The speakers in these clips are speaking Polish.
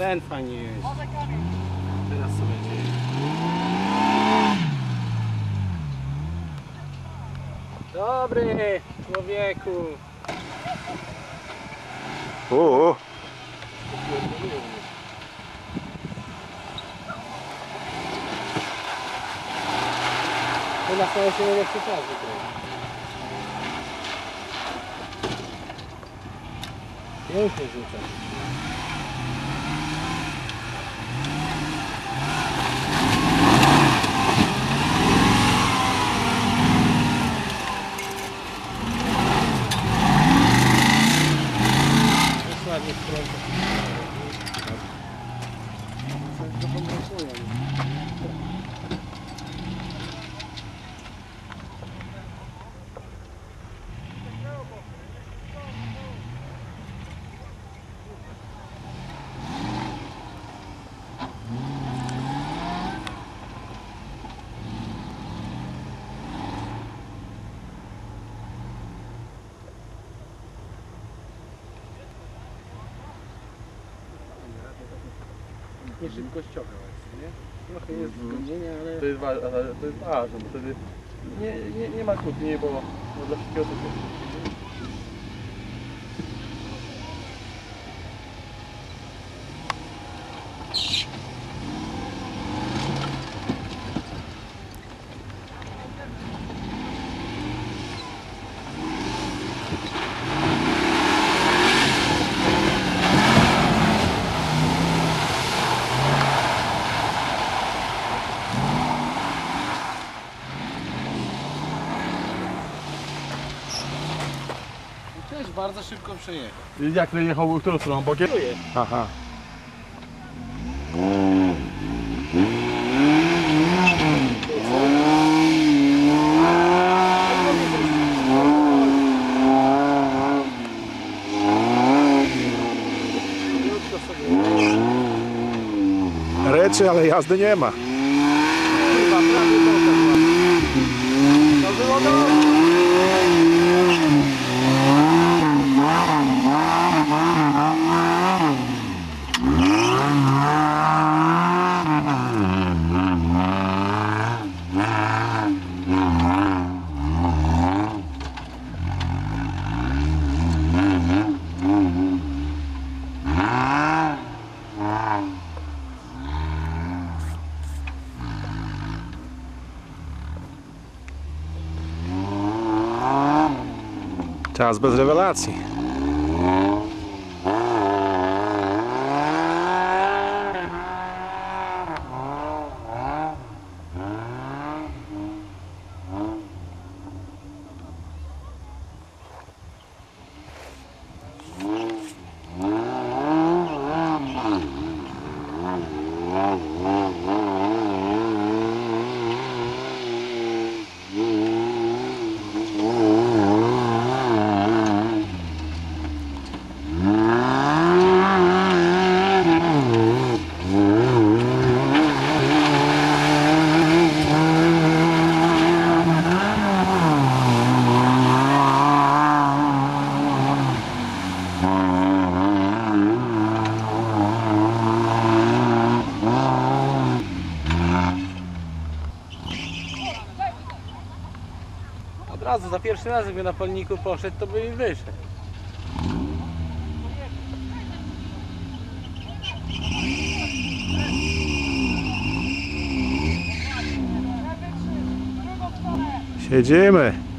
Ten fajnie jeździ. Teraz co będzie? Dobry człowieku. O, To na stałe się nie przyczarzy. Pięknie rzuca. Nie szybkościowe właśnie, nie? Trochę jest zgonienia, ale... To jest, wa- ale to jest ważne, bo wtedy nie, nie, nie ma kłótni, bo bo dla wszystkiego to jest. Też bardzo szybko przejechał. Jak jechał którą stroną? Bokiem? aha. Ryczy, ale jazdy nie ma. Kurwa, prawie. To. Czas bez rewelacji. Od razu, za pierwszy raz jakby na polniku poszedł, to by mi wyszedł. Siedzimy.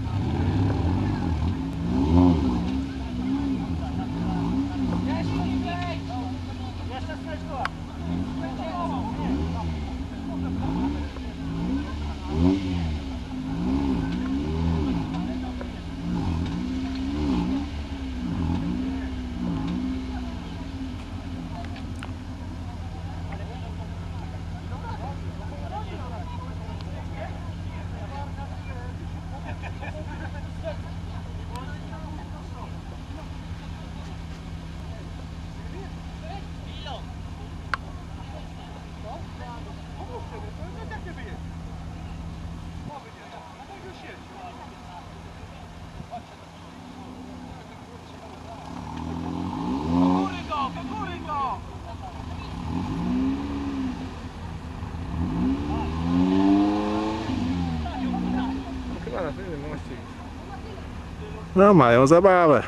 No mają zabawę.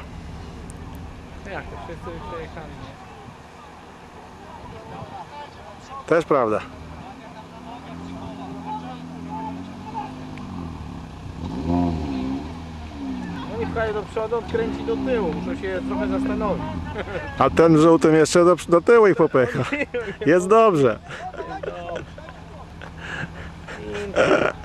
Jak to wszyscy przejechali, nie? Też prawda. Oni pchają do przodu, odkręci do tyłu, muszę się trochę zastanowić. A ten w żółtym jeszcze do, do tyłu ich popycha. Jest dobrze. Dobrze.